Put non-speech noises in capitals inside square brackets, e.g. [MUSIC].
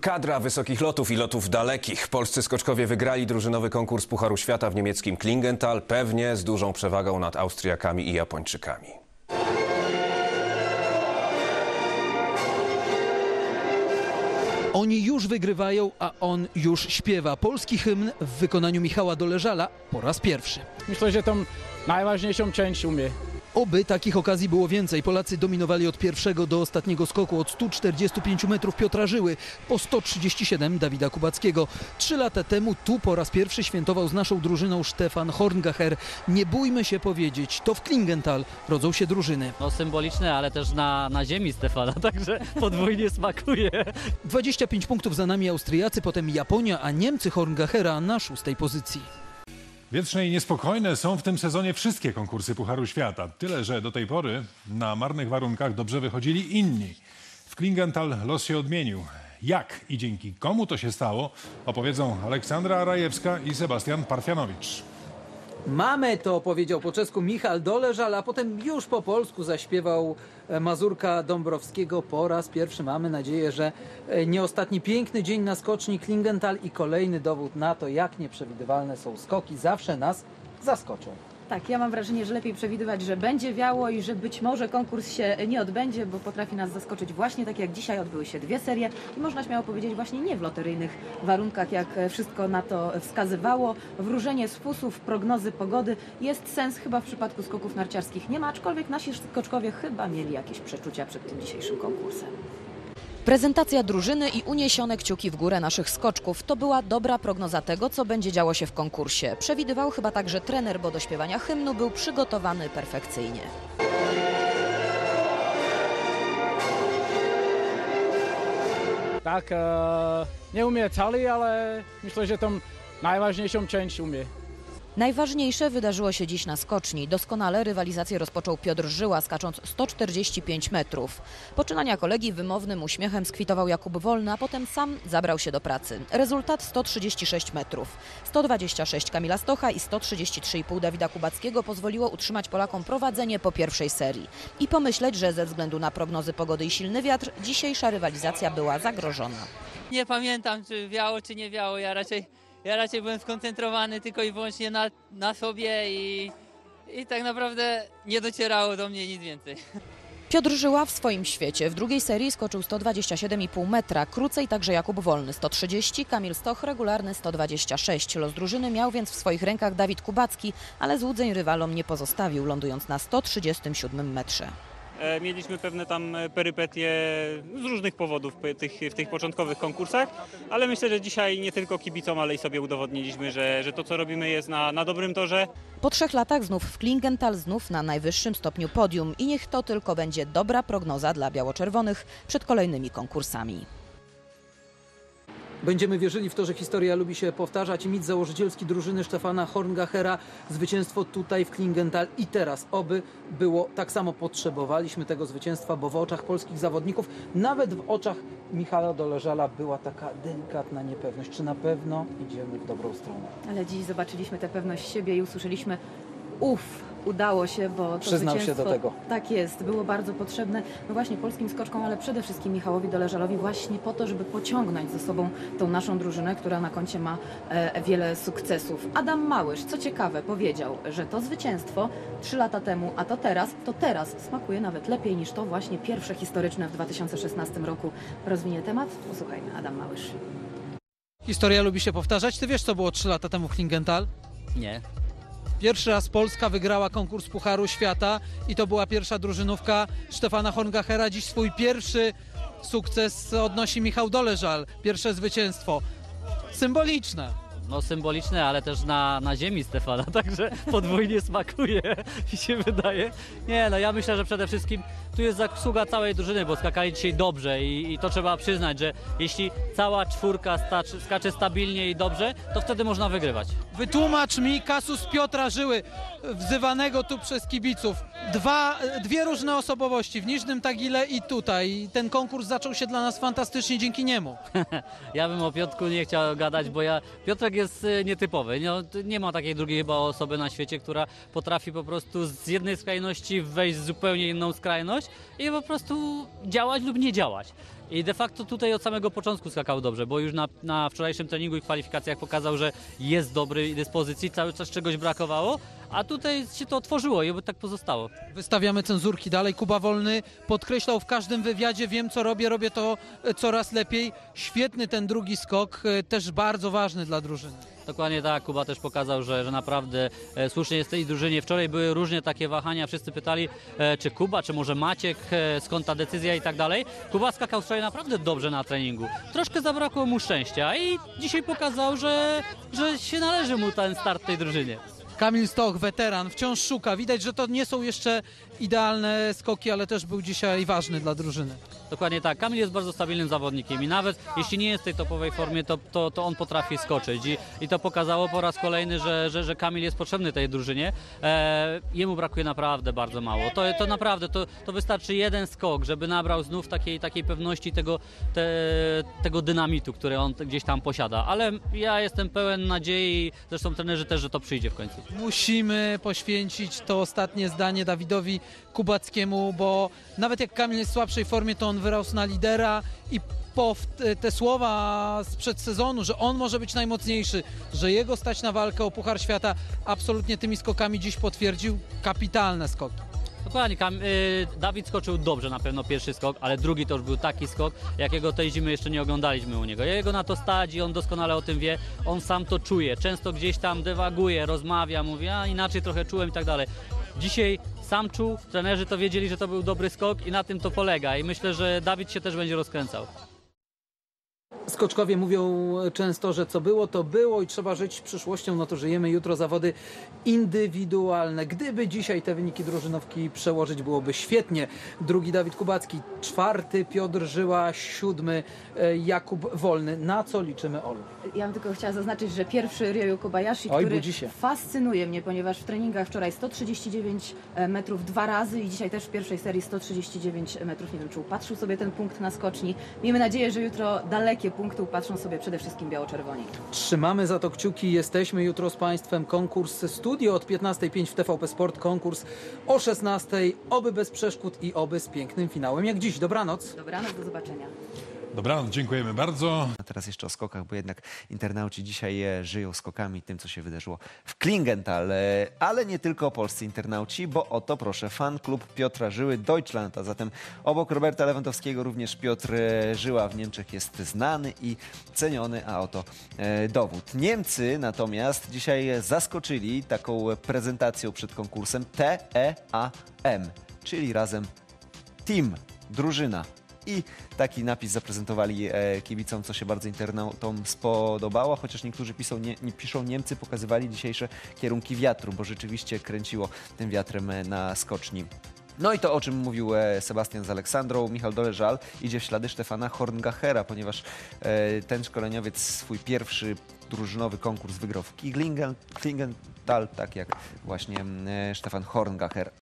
Kadra wysokich lotów i lotów dalekich. Polscy skoczkowie wygrali drużynowy konkurs Pucharu Świata w niemieckim Klingenthal, pewnie z dużą przewagą nad Austriakami i Japończykami. Oni już wygrywają, a on już śpiewa. Polski hymn w wykonaniu Michała Doleżala po raz pierwszy. Myślę, że tą najważniejszą część umie. Oby takich okazji było więcej. Polacy dominowali od pierwszego do ostatniego skoku od 145 metrów Piotra Żyły po 137 Dawida Kubackiego. Trzy lata temu tu po raz pierwszy świętował z naszą drużyną Stefan Horngacher. Nie bójmy się powiedzieć, to w Klingenthal rodzą się drużyny. no, symboliczne, ale też na, na ziemi Stefana, [LAUGHS] także podwójnie smakuje. 25 punktów za nami Austriacy, potem Japonia, a Niemcy Horngachera na szóstej pozycji. Wietrzne i niespokojne są w tym sezonie wszystkie konkursy Pucharu Świata. Tyle, że do tej pory na marnych warunkach dobrze wychodzili inni. W Klingenthal los się odmienił. Jak i dzięki komu to się stało, opowiedzą Aleksandra Rajewska i Sebastian Parfianowicz. Mamy to, powiedział po czesku Michał Doleżal, a potem już po polsku zaśpiewał e, Mazurka Dąbrowskiego. Po raz pierwszy mamy nadzieję, że e, nie ostatni piękny dzień na skoczni Klingenthal i kolejny dowód na to, jak nieprzewidywalne są skoki. Zawsze nas zaskoczą. Tak, ja mam wrażenie, że lepiej przewidywać, że będzie wiało i że być może konkurs się nie odbędzie, bo potrafi nas zaskoczyć właśnie tak jak dzisiaj odbyły się dwie serie i można śmiało powiedzieć właśnie nie w loteryjnych warunkach, jak wszystko na to wskazywało. Wróżenie z fusów, prognozy pogody jest sens chyba w przypadku skoków narciarskich nie ma, aczkolwiek nasi skoczkowie chyba mieli jakieś przeczucia przed tym dzisiejszym konkursem. Prezentacja drużyny i uniesione kciuki w górę naszych skoczków to była dobra prognoza tego, co będzie działo się w konkursie. Przewidywał chyba także trener, bo do śpiewania hymnu był przygotowany perfekcyjnie. Tak, e, nie umie cali, ale myślę, że tą najważniejszą część umie. Najważniejsze wydarzyło się dziś na skoczni. Doskonale rywalizację rozpoczął Piotr Żyła, skacząc 145 metrów. Poczynania kolegi wymownym uśmiechem skwitował Jakub Wolny, a potem sam zabrał się do pracy. Rezultat 136 metrów. 126 Kamila Stocha i 133,5 Dawida Kubackiego pozwoliło utrzymać Polakom prowadzenie po pierwszej serii. I pomyśleć, że ze względu na prognozy pogody i silny wiatr, dzisiejsza rywalizacja była zagrożona. Nie pamiętam, czy wiało, czy nie wiało. Ja raczej, ja raczej byłem skoncentrowany tylko i wyłącznie na, na sobie i, i tak naprawdę nie docierało do mnie nic więcej. Piotr Żyła w swoim świecie. W drugiej serii skoczył 127,5 metra, krócej także Jakub Wolny 130, Kamil Stoch regularny 126. Los drużyny miał więc w swoich rękach Dawid Kubacki, ale złudzeń rywalom nie pozostawił, lądując na 137 metrze. E, Mieliśmy pewne tam e, perypetie z różnych powodów w tych, początkowych konkursach, ale myślę, że dzisiaj nie tylko kibicom, ale i sobie udowodniliśmy, że, że to co robimy jest na, na dobrym torze. Po trzech latach znów w Klingenthal, znów na najwyższym stopniu podium i niech to tylko będzie dobra prognoza dla biało-czerwonych przed kolejnymi konkursami. Będziemy wierzyli w to, że historia lubi się powtarzać. Mit założycielski drużyny Stefana Horngachera, zwycięstwo tutaj w Klingenthal i teraz. Oby było tak samo. Potrzebowaliśmy tego zwycięstwa, bo w oczach polskich zawodników, nawet w oczach Michała Doleżala była taka delikatna niepewność. Czy na pewno idziemy w dobrą stronę? Ale dziś zobaczyliśmy tę pewność siebie i usłyszeliśmy uff, udało się, bo to Przyznał się zwycięstwo, do tego. Tak jest, było bardzo potrzebne no właśnie polskim skoczkom, ale przede wszystkim Michałowi Doleżalowi właśnie po to, żeby pociągnąć ze sobą tą naszą drużynę, która na koncie ma e, wiele sukcesów. Adam Małysz, co ciekawe, powiedział, że to zwycięstwo trzy lata temu, a to teraz, to teraz smakuje nawet lepiej niż to właśnie pierwsze historyczne w 2016 roku. Rozwinie temat? Posłuchajmy, Adam Małysz. Historia lubi się powtarzać. Ty wiesz, co było trzy lata temu w Klingenthal? Nie. Pierwszy raz Polska wygrała konkurs Pucharu Świata i to była pierwsza drużynówka Stefana Horngachera. Dziś swój pierwszy sukces odnosi Michał Doleżal. Pierwsze zwycięstwo. Symboliczne. No symboliczne, ale też na, na ziemi Stefana, [LAUGHS] także podwójnie smakuje, [LAUGHS] mi się wydaje. Nie, no ja myślę, że przede wszystkim tu jest zasługa całej drużyny, bo skakali dzisiaj dobrze i, i to trzeba przyznać, że jeśli cała czwórka staczy, skacze stabilnie i dobrze, to wtedy można wygrywać. Wytłumacz mi kasus Piotra Żyły, wzywanego tu przez kibiców. Dwa, dwie różne osobowości, w Niżnym Tagile i tutaj. Ten konkurs zaczął się dla nas fantastycznie dzięki niemu. [LAUGHS] Ja bym o Piotrku nie chciał gadać, bo ja, Piotrek jest e, nietypowy. No, nie ma takiej drugiej chyba osoby na świecie, która potrafi po prostu z jednej skrajności wejść w zupełnie inną skrajność i po prostu działać lub nie działać. I de facto tutaj od samego początku skakał dobrze, bo już na, na wczorajszym treningu i kwalifikacjach pokazał, że jest dobry dyspozycji, cały czas czegoś brakowało, a tutaj się to otworzyło i oby tak pozostało. Wystawiamy cenzurki dalej. Kuba Wolny podkreślał w każdym wywiadzie, wiem co robię, robię to e, coraz lepiej. Świetny ten drugi skok, e, też bardzo ważny dla drużyny. Dokładnie tak, Kuba też pokazał, że, że naprawdę e, słusznie jest w tej drużynie. Wczoraj były różnie takie wahania, wszyscy pytali, e, czy Kuba, czy może Maciek, e, skąd ta decyzja i tak dalej. Kuba skakał wczoraj naprawdę dobrze na treningu. Troszkę zabrakło mu szczęścia i dzisiaj pokazał, że, że się należy mu ten start w tej drużynie. Kamil Stoch, weteran, wciąż szuka. Widać, że to nie są jeszcze idealne skoki, ale też był dzisiaj ważny dla drużyny. Dokładnie tak. Kamil jest bardzo stabilnym zawodnikiem i nawet jeśli nie jest w tej topowej formie, to, to, to on potrafi skoczyć. I, I to pokazało po raz kolejny, że, że, że Kamil jest potrzebny tej drużynie. E, jemu brakuje naprawdę bardzo mało. To, to naprawdę, to, to wystarczy jeden skok, żeby nabrał znów takiej, takiej pewności tego, te, tego dynamitu, który on gdzieś tam posiada. Ale ja jestem pełen nadziei, zresztą trenerzy też, że to przyjdzie w końcu. Musimy poświęcić to ostatnie zdanie Dawidowi Kubackiemu, bo nawet jak Kamil jest w słabszej formie, to on wyrósł na lidera i po te słowa sprzed sezonu, że on może być najmocniejszy, że jego stać na walkę o Puchar Świata, absolutnie tymi skokami dziś potwierdził. Kapitalne skoki. Dokładnie, Kam- y, Dawid skoczył dobrze na pewno pierwszy skok, ale drugi to już był taki skok, jakiego tej zimy jeszcze nie oglądaliśmy u niego. Jego na to stać i on doskonale o tym wie, on sam to czuje. Często gdzieś tam dewaguje, rozmawia, mówi, a inaczej trochę czułem i tak dalej. Dzisiaj sam czuł, trenerzy to wiedzieli, że to był dobry skok i na tym to polega i myślę, że Dawid się też będzie rozkręcał. Skoczkowie mówią często, że co było, to było i trzeba żyć przyszłością, no to żyjemy jutro zawody indywidualne. Gdyby dzisiaj te wyniki drużynowki przełożyć, byłoby świetnie. Drugi Dawid Kubacki, czwarty Piotr Żyła, siódmy e, Jakub Wolny. Na co liczymy, Olu? Ja bym tylko chciała zaznaczyć, że pierwszy Ryoyu Kobayashi, Oj, który fascynuje mnie, ponieważ w treningach wczoraj 139 metrów dwa razy i dzisiaj też w pierwszej serii 139 metrów. Nie wiem, czy upatrzył sobie ten punkt na skoczni. Miejmy nadzieję, że jutro dalekie punkty upatrzą sobie przede wszystkim biało-czerwoni. Trzymamy za to kciuki. Jesteśmy jutro z Państwem. Konkurs studio od 15.05 w TVP Sport. Konkurs o 16.00. Oby bez przeszkód i oby z pięknym finałem jak dziś. Dobranoc. Dobranoc, do zobaczenia. Dobranoc, dziękujemy bardzo. A teraz jeszcze o skokach, bo jednak internauci dzisiaj e, żyją skokami, tym co się wydarzyło w Klingenthal. E, Ale nie tylko polscy internauci, bo oto proszę, fan klub Piotra Żyły Deutschland, a zatem obok Roberta Lewandowskiego również Piotr e, Żyła w Niemczech jest znany i ceniony, a oto dowód. Niemcy natomiast dzisiaj zaskoczyli taką prezentacją przed konkursem T-E-A-M, czyli razem team, drużyna. I taki napis zaprezentowali e, kibicom, co się bardzo internautom spodobało, chociaż niektórzy piszą, nie, nie piszą Niemcy, pokazywali dzisiejsze kierunki wiatru, bo rzeczywiście kręciło tym wiatrem e, na skoczni. No i to, o czym mówił e, Sebastian z Aleksandrą, Michał Doleżal idzie w ślady Stefana Horngachera, ponieważ e, ten szkoleniowiec swój pierwszy drużynowy konkurs wygrał w Klingen, Klingenthal, tak jak właśnie mm, Stefan Horngacher.